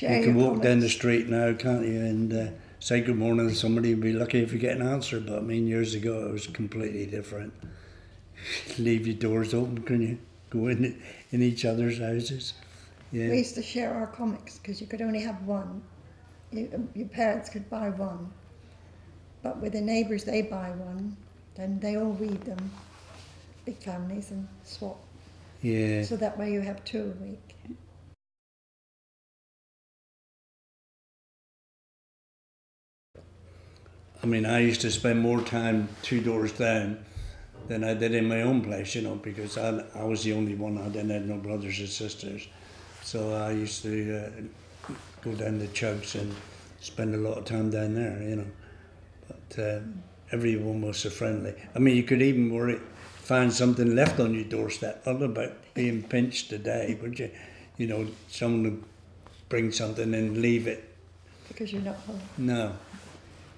you can walk down the street now, can't you, and uh, say good morning to somebody and be lucky if you get an answer. But I mean, years ago it was completely different. Leave your doors open, can you? Go in in each other's houses. Yeah. We used to share our comics because you could only have one. You, um, your parents could buy one, but with the neighbours they buy one, then they all read them, big families, and swap. Yeah. So that way you have two a week. I mean, I used to spend more time two doors down than I did in my own place, you know, because I, I was the only one. I didn't have no brothers or sisters. So I used to uh, go down the chugs and spend a lot of time down there, you know. But uh, everyone was so friendly. I mean, you could even worry, find something left on your doorstep. Not about being pinched today, would you? You know, someone would bring something and leave it. Because you're not home. No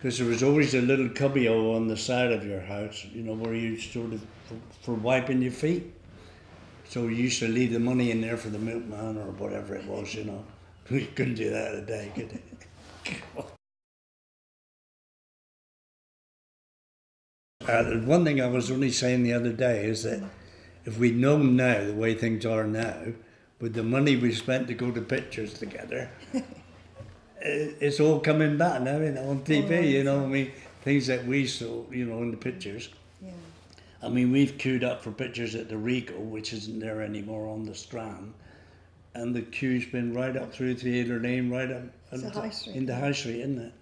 because there was always a little cubbyhole on the side of your house, you know, where you sort of for, for, wiping your feet. So we used to leave the money in there for the milkman or whatever it was, you know. We couldn't do that today, could it? uh, one thing I was only saying the other day is that if we'd known now the way things are now, with the money we spent to go to pictures together, it's all coming back now you know, on TV. You know, I mean, things that we saw, you know, in the pictures. I mean, we've queued up for pictures at the Regal, which isn't there anymore on the Strand, and the queue's been right up through Theatre Lane, right up into High Street. Into High Street, isn't it?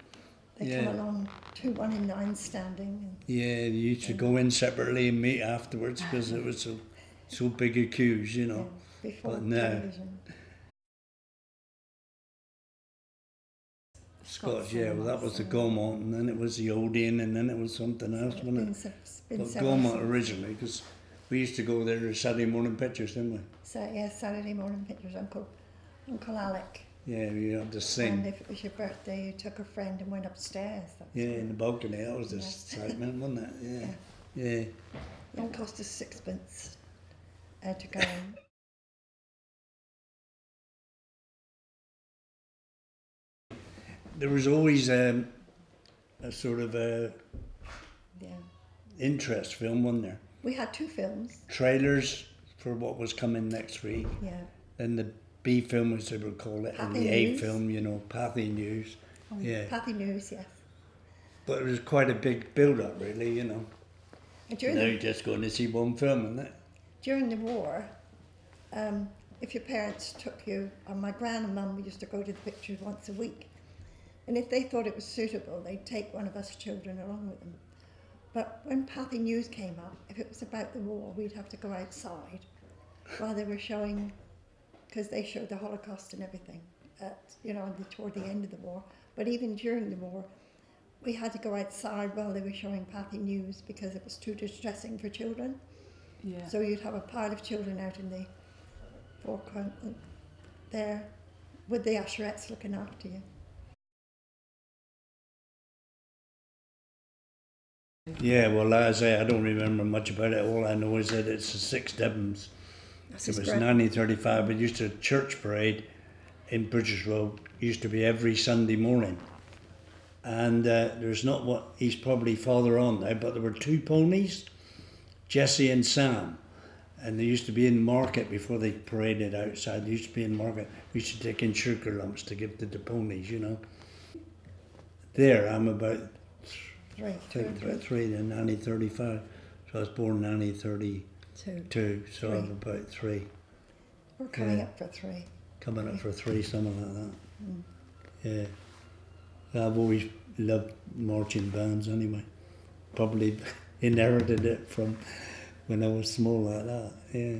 They yeah. come along two, one and nine standing. yeah, you used to go in separately and meet afterwards because it was so so big a queues, you know. Yeah, before but now, Scotch, yeah, well, that was the Gaumont, and then it was the Odeon, and then it was something else, wasn't it? Been, been Gaumont originally, because we used to go there Saturday morning pictures, didn't we? So, yeah, Saturday morning pictures, Uncle, Uncle Alec. Yeah, you had to sing. And if it was your birthday, you took a friend and went upstairs. yeah, in the balcony, that was the excitement, wasn't it? Yeah. Yeah. yeah. It cost us sixpence uh, to go in. There was always um, a sort of a yeah. interest film, wasn't there? We had two films. Trailers for what was coming next week. Yeah. Then the B film, as they would call it, and the A film, you know, Pathe News. Oh, yeah. Pathe News, yes. But it was quite a big build up, really, you know. During now the, you're just going to see one film, isn't it? During the war, um, if your parents took you, or my gran and mum used to go to the pictures once a week, and if they thought it was suitable, they'd take one of us children along with them. But when Pathe News came up, if it was about the war, we'd have to go outside while they were showing, because they showed the Holocaust and everything, at, you know, the, toward the end of the war. But even during the war, we had to go outside while they were showing Pathe News because it was too distressing for children. Yeah. So you'd have a pile of children out in the foreground uh, there with the usherettes looking after you. Yeah, well, like I say, I don't remember much about it. All I know is that it's the Six Devons. That's it was 1935. It used to church parade in British Road used to be every Sunday morning. And uh, there's not what he's probably farther on now, but there were two ponies, Jesse and Sam. And they used to be in market before they paraded outside. They used to be in market. We used to take in sugar lumps to give to the ponies, you know. There, I'm about Three. Three, three then 1935. So I was born in 1932. Two. So i I'm about three. We're coming yeah. up for three. Coming up for three, something like that. Mm. Yeah. I've always loved marching bands anyway. Probably inherited it from when I was small like that. Yeah.